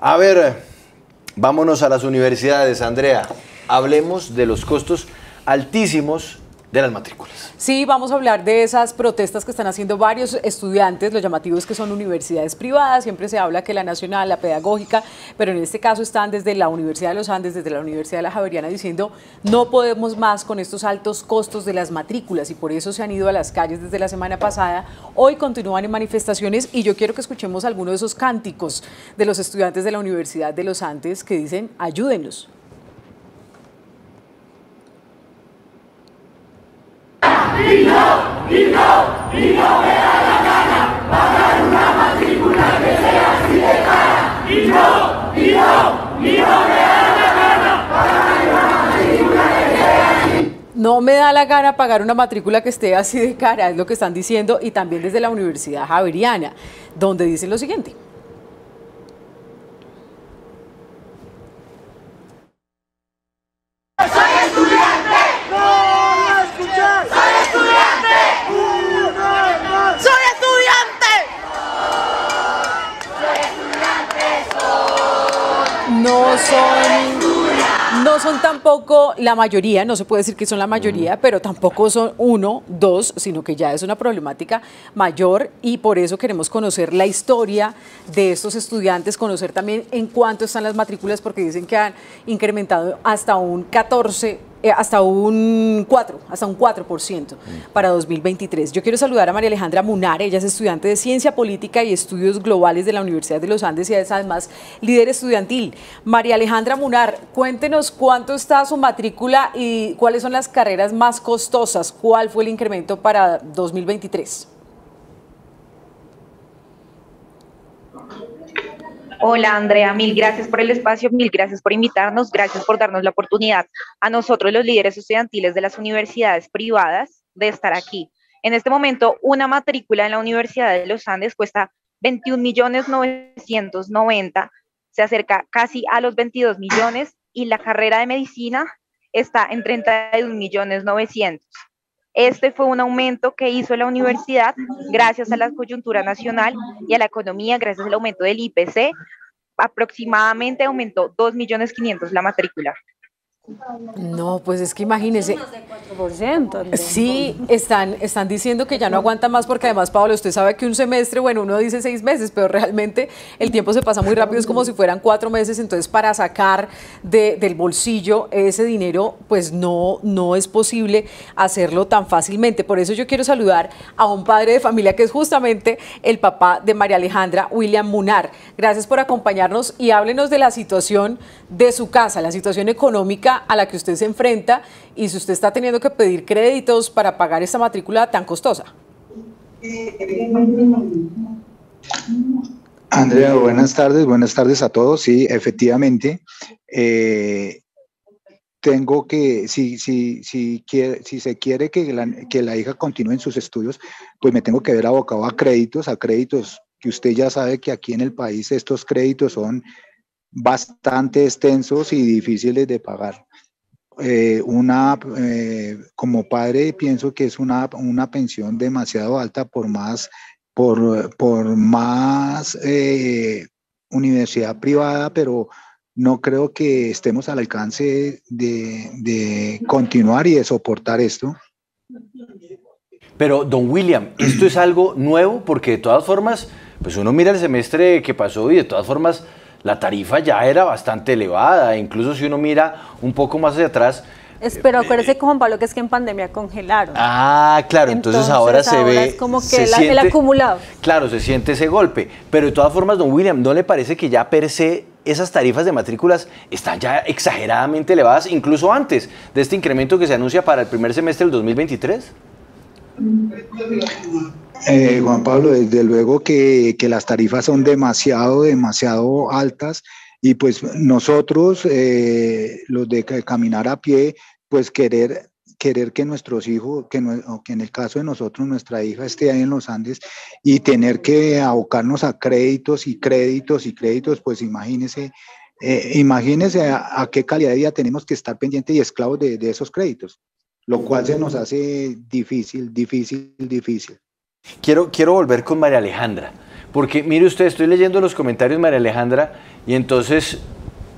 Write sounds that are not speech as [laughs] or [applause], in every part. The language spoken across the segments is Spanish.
A ver, vámonos a las universidades, Andrea. Hablemos de los costos altísimos de las matrículas. Sí, vamos a hablar de esas protestas que están haciendo varios estudiantes, los llamativos que son universidades privadas, siempre se habla que la nacional, la pedagógica, pero en este caso están desde la Universidad de los Andes, desde la Universidad de la Javeriana diciendo no podemos más con estos altos costos de las matrículas y por eso se han ido a las calles desde la semana pasada. Hoy continúan en manifestaciones y yo quiero que escuchemos algunos de esos cánticos de los estudiantes de la Universidad de los Andes que dicen ayúdenos. Y no, y no, y no me da la gana pagar una matrícula que sea así de cara. Y no, y no, y no me da la gana pagar una matrícula que sea así. No me da la gana pagar una matrícula que esté así de cara, es lo que están diciendo, y también desde la Universidad Javeriana, donde dicen lo siguiente. Son, no son tampoco la mayoría, no se puede decir que son la mayoría, pero tampoco son uno, dos, sino que ya es una problemática mayor y por eso queremos conocer la historia de estos estudiantes, conocer también en cuánto están las matrículas, porque dicen que han incrementado hasta un 14 eh, hasta un 4, hasta un 4% para 2023. Yo quiero saludar a María Alejandra Munar, ella es estudiante de Ciencia Política y Estudios Globales de la Universidad de los Andes y es además líder estudiantil. María Alejandra Munar, cuéntenos cuánto está su matrícula y cuáles son las carreras más costosas, cuál fue el incremento para 2023. Hola Andrea, mil gracias por el espacio, mil gracias por invitarnos, gracias por darnos la oportunidad a nosotros los líderes estudiantiles de las universidades privadas de estar aquí. En este momento, una matrícula en la Universidad de los Andes cuesta 21 millones 990, se acerca casi a los 22 millones y la carrera de medicina está en 31 millones 900. Este fue un aumento que hizo la universidad gracias a la coyuntura nacional y a la economía, gracias al aumento del IPC. Aproximadamente aumentó 2.500.000 millones la matrícula. No, pues es que imagínese. Sí, están, están diciendo que ya no aguanta más porque además, Pablo, usted sabe que un semestre, bueno, uno dice seis meses, pero realmente el tiempo se pasa muy rápido, es como si fueran cuatro meses, entonces para sacar del bolsillo ese dinero, pues no, no es posible hacerlo tan fácilmente. Por eso yo quiero saludar a un padre de familia que es justamente el papá de María Alejandra, William Munar. Gracias por acompañarnos y háblenos de la situación de su casa, la situación económica a la que usted se enfrenta y si usted está teniendo que pedir créditos para pagar esta matrícula tan costosa. Andrea, buenas tardes, buenas tardes a todos. Sí, efectivamente, eh, tengo que, si, si, si, quiere, si se quiere que la, que la hija continúe en sus estudios, pues me tengo que ver abocado a créditos, a créditos que usted ya sabe que aquí en el país estos créditos son bastante extensos y difíciles de pagar. Eh, una, eh, como padre pienso que es una, una pensión demasiado alta por más, por, por más eh, universidad privada, pero no creo que estemos al alcance de, de continuar y de soportar esto. Pero, don William, esto es algo nuevo porque de todas formas, pues uno mira el semestre que pasó y de todas formas la tarifa ya era bastante elevada, incluso si uno mira un poco más hacia atrás. pero acuérdese, Juan Pablo, que es que en pandemia congelaron. Ah, claro, entonces, ahora se ve. Es como que el acumulado. Claro, se siente ese golpe. Pero de todas formas, don William, ¿no le parece que ya per se esas tarifas de matrículas están ya exageradamente elevadas, incluso antes de este incremento que se anuncia para el primer semestre del 2023? Eh, Juan Pablo, desde luego que, las tarifas son demasiado, demasiado altas y pues nosotros, eh, los de caminar a pie, pues querer querer que nuestros hijos, que, que en el caso de nosotros, nuestra hija esté ahí en los Andes y tener que abocarnos a créditos y créditos y créditos, pues imagínese, eh, a, qué calidad de vida tenemos que estar pendientes y esclavos de esos créditos, lo cual se nos hace difícil, difícil, difícil. Quiero, quiero volver con María Alejandra, Porque mire usted, estoy leyendo los comentarios, María Alejandra, y entonces,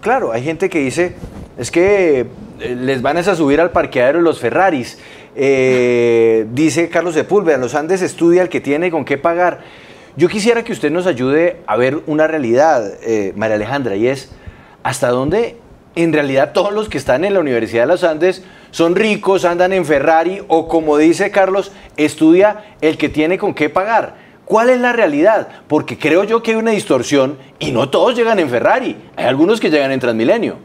claro, hay gente que dice, es que eh, les van a subir al parqueadero los Ferraris. Eh, [laughs] dice Carlos Sepúlveda, los Andes estudia el que tiene con qué pagar. Yo quisiera que usted nos ayude a ver una realidad, eh, María Alejandra, y es hasta dónde en realidad todos los que están en la Universidad de los Andes son ricos, andan en Ferrari o como dice Carlos, estudia el que tiene con qué pagar. ¿Cuál es la realidad? Porque creo yo que hay una distorsión y no todos llegan en Ferrari, hay algunos que llegan en Transmilenio.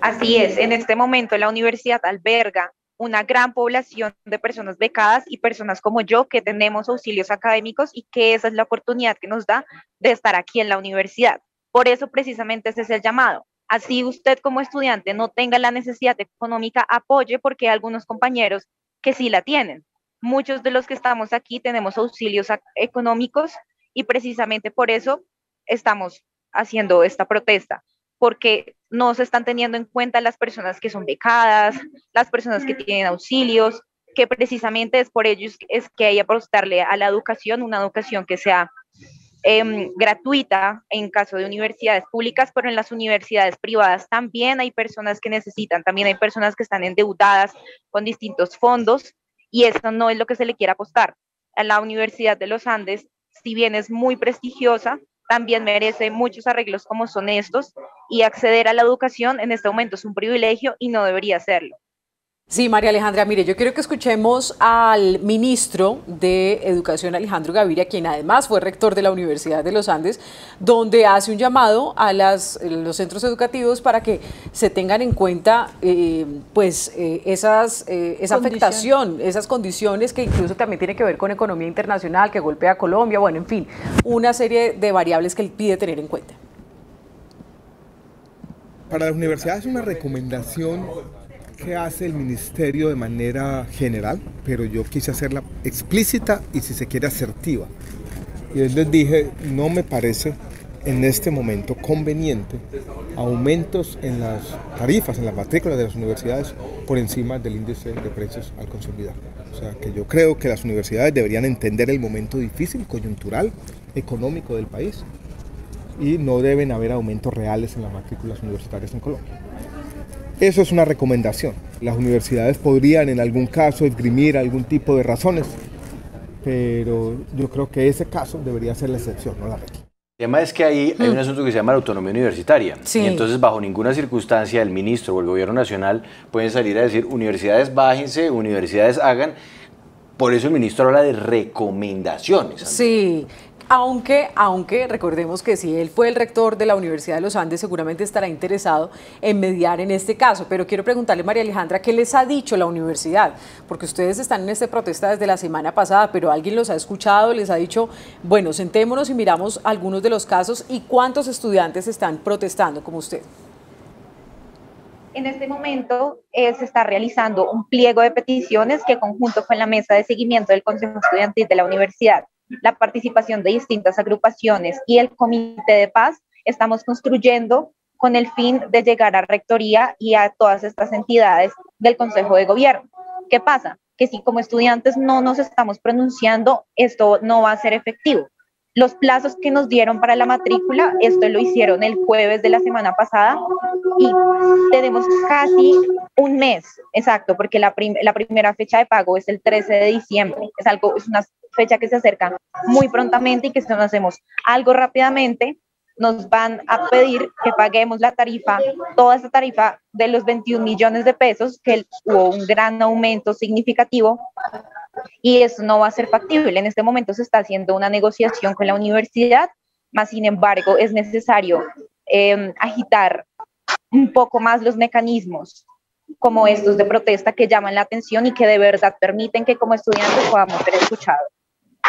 Así es, en este momento la universidad alberga una gran población de personas becadas y personas como yo que tenemos auxilios académicos y que esa es la oportunidad que nos da de estar aquí en la universidad. Por eso precisamente ese es el llamado. Así usted como estudiante no tenga la necesidad económica, apoye porque hay algunos compañeros que sí la tienen. Muchos de los que estamos aquí tenemos auxilios económicos y precisamente por eso estamos haciendo esta protesta porque no se están teniendo en cuenta las personas que son becadas, las personas que tienen auxilios, que precisamente es por ellos es que hay que apostarle a la educación, una educación que sea em, gratuita en caso de universidades públicas, pero en las universidades privadas también hay personas que necesitan, también hay personas que están endeudadas con distintos fondos y eso no es lo que se le quiere apostar. A la Universidad de los Andes, si bien es muy prestigiosa, también merece muchos arreglos como son estos y acceder a la educación en este momento es un privilegio y no debería serlo. Sí, María Alejandra, mire, yo quiero que escuchemos al ministro de Educación, Alejandro Gaviria, quien además fue rector de la Universidad de los Andes, donde hace un llamado a las, los centros educativos para que se tengan en cuenta eh, pues, eh, esas, eh, esa afectación, esas condiciones que incluso también tiene que ver con economía internacional, que golpea a Colombia, bueno, en fin, una serie de variables que él pide tener en cuenta. Para la universidad es una recomendación que hace el ministerio de manera general, pero yo quise hacerla explícita y si se quiere asertiva. Y les dije, no me parece en este momento conveniente aumentos en las tarifas, en las matrículas de las universidades por encima del índice de precios al consumidor. O sea que yo creo que las universidades deberían entender el momento difícil, coyuntural, económico del país y no deben haber aumentos reales en las matrículas universitarias en Colombia. Eso es una recomendación. Las universidades podrían en algún caso esgrimir algún tipo de razones, pero yo creo que ese caso debería ser la excepción, no la regla. El tema es que ahí hay un mm. asunto que se llama la autonomía universitaria. Y entonces, bajo ninguna circunstancia, el ministro o el gobierno nacional pueden salir a decir, universidades bájense, universidades hagan. Por eso el ministro habla de recomendaciones. Sí, aunque, aunque recordemos que si él fue el rector de la Universidad de los Andes, seguramente estará interesado en mediar en este caso. Pero quiero preguntarle, María Alejandra, ¿qué les ha dicho la universidad? Porque ustedes están en esta protesta desde la semana pasada, pero alguien los ha escuchado, les ha dicho, bueno, sentémonos y miramos algunos de los casos y cuántos estudiantes están protestando como usted. En este momento eh, se está realizando un pliego de peticiones que conjunto con la mesa de seguimiento del Consejo Estudiantil de la universidad la participación de distintas agrupaciones y el Comité de Paz, estamos construyendo con el fin de llegar a Rectoría y a todas estas entidades del Consejo de Gobierno. ¿Qué pasa? Que si como estudiantes no nos estamos pronunciando, esto no va a ser efectivo. Los plazos que nos dieron para la matrícula, esto lo hicieron el jueves de la semana pasada y tenemos casi un mes, exacto, porque la, primera fecha de pago es el 13 de diciembre. Es algo, es una fecha que se acerca muy prontamente y que si no hacemos algo rápidamente, nos van a pedir que paguemos la tarifa, toda esa tarifa de los 21 millones de pesos, que hubo un gran aumento significativo y eso no va a ser factible. En este momento se está haciendo una negociación con la universidad, más sin embargo es necesario em, agitar un poco más los mecanismos como estos de protesta que llaman la atención y que de verdad permiten que como estudiantes podamos ser escuchados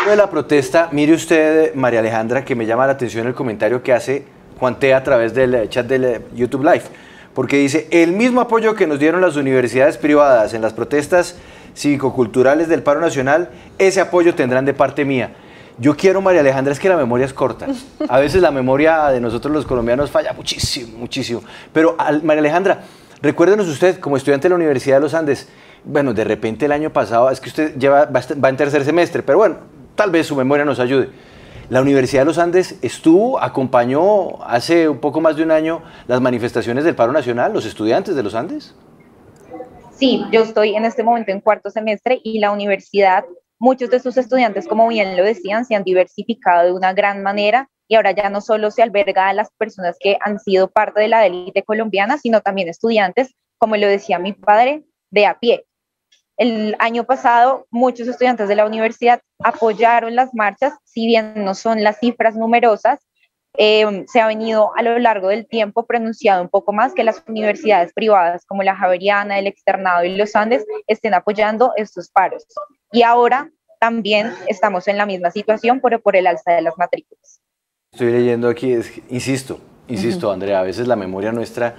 de la protesta, mire usted, María Alejandra, que me llama la atención el comentario que hace Juan T a través del chat del YouTube Live, porque dice, el mismo apoyo que nos dieron las universidades privadas en las protestas cívico-culturales del paro nacional, ese apoyo tendrán de parte mía. Yo quiero, María Alejandra, es que la memoria es corta. A veces la memoria de nosotros los colombianos falla muchísimo, muchísimo. Pero, María Alejandra, recuérdenos usted, como estudiante de la Universidad de los Andes, bueno, de repente el año pasado, es que usted lleva, va en tercer semestre, pero bueno, tal vez su memoria nos ayude. La Universidad de los Andes estuvo, acompañó hace un poco más de un año las manifestaciones del paro nacional, los estudiantes de los Andes. Sí, yo estoy en este momento en cuarto semestre y la universidad, muchos de sus estudiantes, como bien lo decían, se han diversificado de una gran manera y ahora ya no solo se alberga a las personas que han sido parte de la élite colombiana, sino también estudiantes, como lo decía mi padre, de a pie, el año pasado, muchos estudiantes de la universidad apoyaron las marchas, si bien no son las cifras numerosas, eh, se ha venido a lo largo del tiempo pronunciado un poco más que las universidades privadas como la Javeriana, el Externado y los Andes estén apoyando estos paros. Y ahora también estamos en la misma situación, pero por el alza de las matrículas. Estoy leyendo aquí, insisto, insisto, Andrea, a veces la memoria nuestra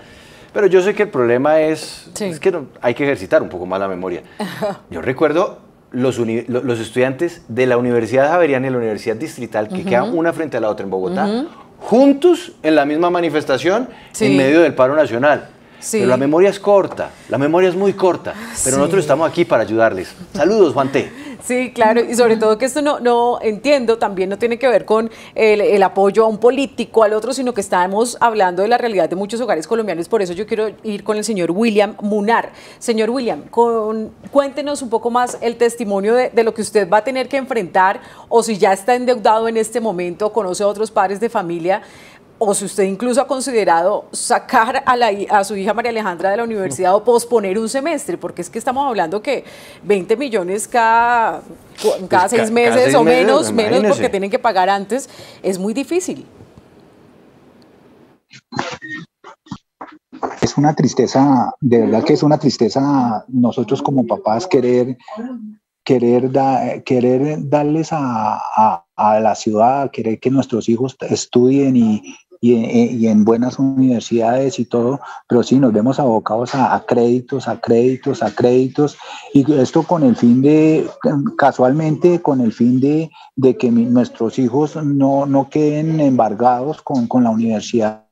pero yo sé que el problema es, que hay que ejercitar un poco más la memoria. [laughs] Yo recuerdo los, los estudiantes de la Universidad Javeriana y la Universidad Distrital, que quedan una frente a la otra en Bogotá, juntos en la misma manifestación en medio del paro nacional. Pero la memoria es corta, la memoria es muy corta, pero nosotros estamos aquí para ayudarles. Saludos, Juan T. Sí, claro, y sobre todo que esto no, no entiendo, también no tiene que ver con el, apoyo a un político, al otro, sino que estamos hablando de la realidad de muchos hogares colombianos. Por eso yo quiero ir con el señor William Munar. Señor William, con, cuéntenos un poco más el testimonio de, de, lo que usted va a tener que enfrentar o si ya está endeudado en este momento, conoce a otros padres de familia o si usted incluso ha considerado sacar a, la, a su hija María Alejandra de la universidad o posponer un semestre, porque es que estamos hablando que 20 millones cada, cada pues seis meses o menos, menos porque tienen que pagar antes, es muy difícil. Es una tristeza, de verdad que es una tristeza nosotros como papás querer querer, querer darles a, a, la ciudad, querer que nuestros hijos estudien y, y, en buenas universidades y todo, pero sí nos vemos abocados a, créditos, a créditos, a créditos, y esto con el fin de, casualmente, con el fin de, de que nuestros hijos no, no queden embargados con, con la universidad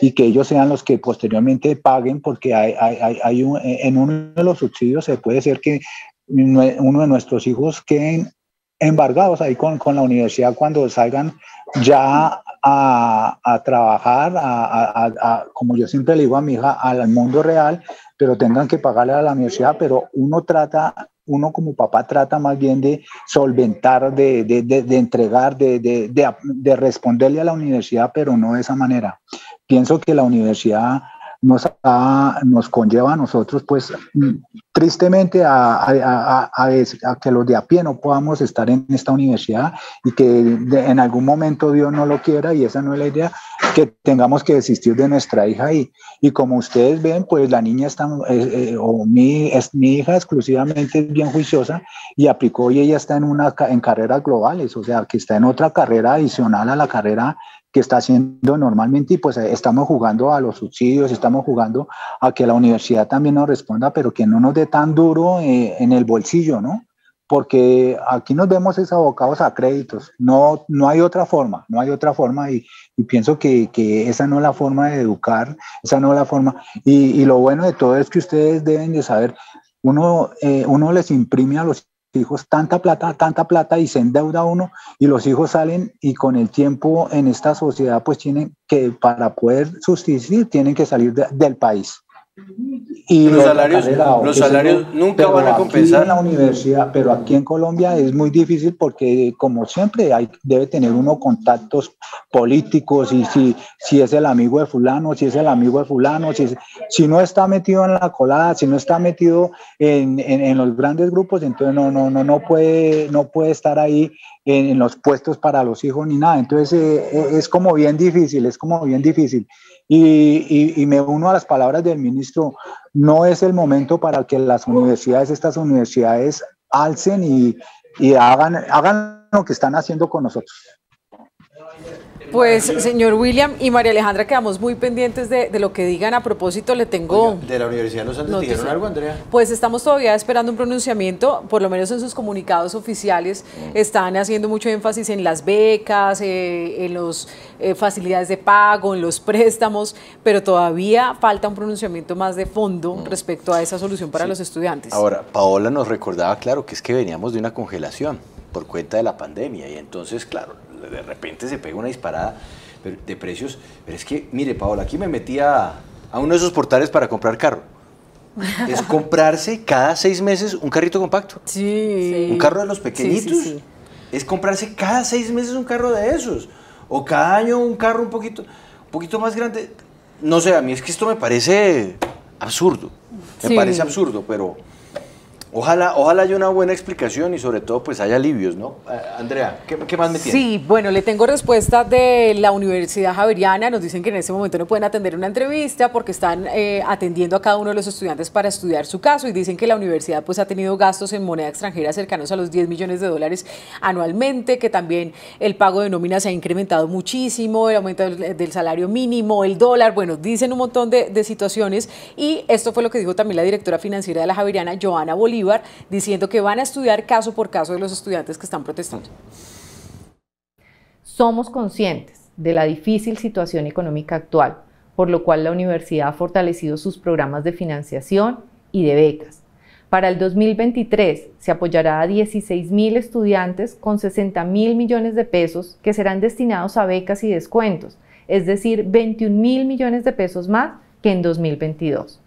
y que ellos sean los que posteriormente paguen, porque hay, hay, hay un, en uno de los subsidios se puede ser que uno de nuestros hijos queden embargados ahí con, con la universidad cuando salgan ya a, a trabajar, a, como yo siempre le digo a mi hija, al mundo real, pero tengan que pagarle a la universidad, pero uno trata, uno como papá trata más bien de solventar, de, de, de, de entregar, de responderle a la universidad, pero no de esa manera. Pienso que la universidad nos, nos conlleva a nosotros, pues tristemente, a, que los de a pie no podamos estar en esta universidad y que en algún momento Dios no lo quiera y esa no es la idea, que tengamos que desistir de nuestra hija y, y como ustedes ven, pues la niña está, eh, eh, o mi, es, mi hija exclusivamente es bien juiciosa y aplicó y ella está en, una, en carreras globales, o sea, que está en otra carrera adicional a la carrera está haciendo normalmente y pues eh, estamos jugando a los subsidios, estamos jugando a que la universidad también nos responda, pero que no nos dé tan duro eh, en el bolsillo, ¿no? Porque aquí nos vemos es abocados a créditos, no, no hay otra forma, no hay otra forma y, pienso que, que, esa no es la forma de educar, esa no es la forma. Y, y, lo bueno de todo es que ustedes deben de saber, uno, eh, uno les imprime a los hijos tanta plata, tanta plata y se endeuda uno y los hijos salen y con el tiempo en esta sociedad pues tienen que, para poder subsistir, tienen que salir del país. Y los salarios, los salarios nunca van a compensar. En la universidad, pero aquí en Colombia es muy difícil porque, como siempre, hay, debe tener uno contactos políticos y si, si es el amigo de Fulano, si es el amigo de Fulano, si, si no está metido en la colada, si no está metido en, en, los grandes grupos, entonces no, no, no, no, puede, no puede estar ahí en, los puestos para los hijos ni nada. Entonces eh, es como bien difícil, es como bien difícil. Y, me uno a las palabras del ministro, no es el momento para que las universidades, estas universidades, alcen y, y hagan, hagan lo que están haciendo con nosotros. Pues, señor William y María Alejandra, quedamos muy pendientes de, lo que digan. A propósito, le tengo... ¿De la Universidad de los Andes dijeron algo, Andrea? Pues estamos todavía esperando un pronunciamiento, por lo menos en sus comunicados oficiales. Mm. Están haciendo mucho énfasis en las becas, eh, en las eh, facilidades de pago, en los [laughs] préstamos, pero todavía falta un pronunciamiento más de fondo mm. respecto a esa solución para los estudiantes. Ahora, Paola nos recordaba, claro, que es que veníamos de una congelación por cuenta de la pandemia. Y entonces, claro, de repente se pega una disparada de precios. Pero es que, mire, Paola, aquí me metí a, uno de esos portales para comprar carro. [laughs] es comprarse cada seis meses un carrito compacto. Sí. Un carro de los pequeñitos. es comprarse cada seis meses un carro de esos. O cada año un carro un poquito, un poquito más grande. No sé, a mí es que esto me parece absurdo. Me parece absurdo, pero Ojalá, ojalá haya una buena explicación y sobre todo pues haya alivios, ¿no? Eh, Andrea, ¿qué, más me tiene? Sí, bueno, le tengo respuesta de la Universidad Javeriana. Nos dicen que en este momento no pueden atender una entrevista porque están eh, atendiendo a cada uno de los estudiantes para estudiar su caso y dicen que la universidad pues ha tenido gastos en moneda extranjera cercanos a los 10 millones de dólares anualmente, que también el pago de nóminas se ha incrementado muchísimo, el aumento del, salario mínimo, el dólar, bueno, dicen un montón de, de situaciones y esto fue lo que dijo también la directora financiera de la Javeriana, Joana Bolívar diciendo que van a estudiar caso por caso de los estudiantes que están protestando. Somos conscientes de la difícil situación económica actual, por lo cual la universidad ha fortalecido sus programas de financiación y de becas. Para el 2023 se apoyará a 16 mil estudiantes con 60 mil millones de pesos que serán destinados a becas y descuentos, es decir, 21 mil millones de pesos más que en 2022.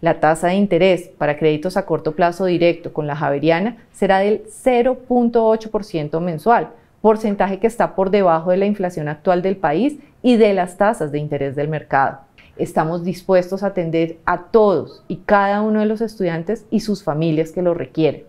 La tasa de interés para créditos a corto plazo directo con la Javeriana será del 0.8% mensual, porcentaje que está por debajo de la inflación actual del país y de las tasas de interés del mercado. Estamos dispuestos a atender a todos y cada uno de los estudiantes y sus familias que lo requieren.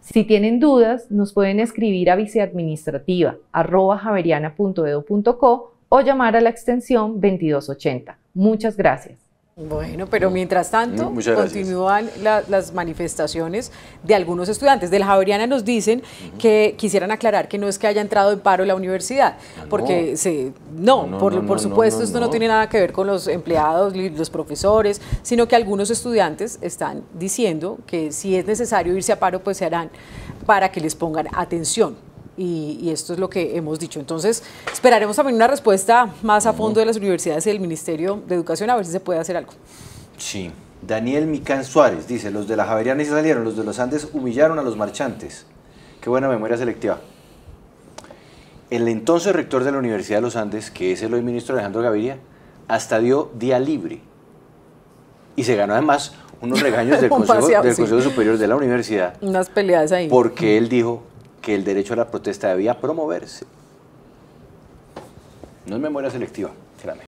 Si tienen dudas, nos pueden escribir a viceadministrativa.javeriana.edu.co o llamar a la extensión 2280. Muchas gracias. Bueno, pero mientras tanto continúan las manifestaciones de algunos estudiantes. De la Javeriana nos dicen que quisieran aclarar que no es que haya entrado en paro la universidad, ah, porque se, no, por, supuesto esto no tiene nada que ver con los empleados, los profesores, sino que algunos estudiantes están diciendo que si es necesario irse a paro, pues se harán para que les pongan atención y, esto es lo que hemos dicho. Entonces, esperaremos también una respuesta más a fondo de las universidades y del Ministerio de Educación a ver si se puede hacer algo. Sí. Daniel Micán Suárez dice, los de la Javeriana se salieron, los de los Andes humillaron a los marchantes. Qué buena memoria selectiva. El entonces rector de la Universidad de los Andes, que es el hoy ministro Alejandro Gaviria, hasta dio día libre. Y se ganó además unos regaños del, [laughs] Consejo, del Consejo Superior de la Universidad. Unas peleas ahí. Porque él dijo, que el derecho a la protesta debía promoverse. No es memoria selectiva, créame.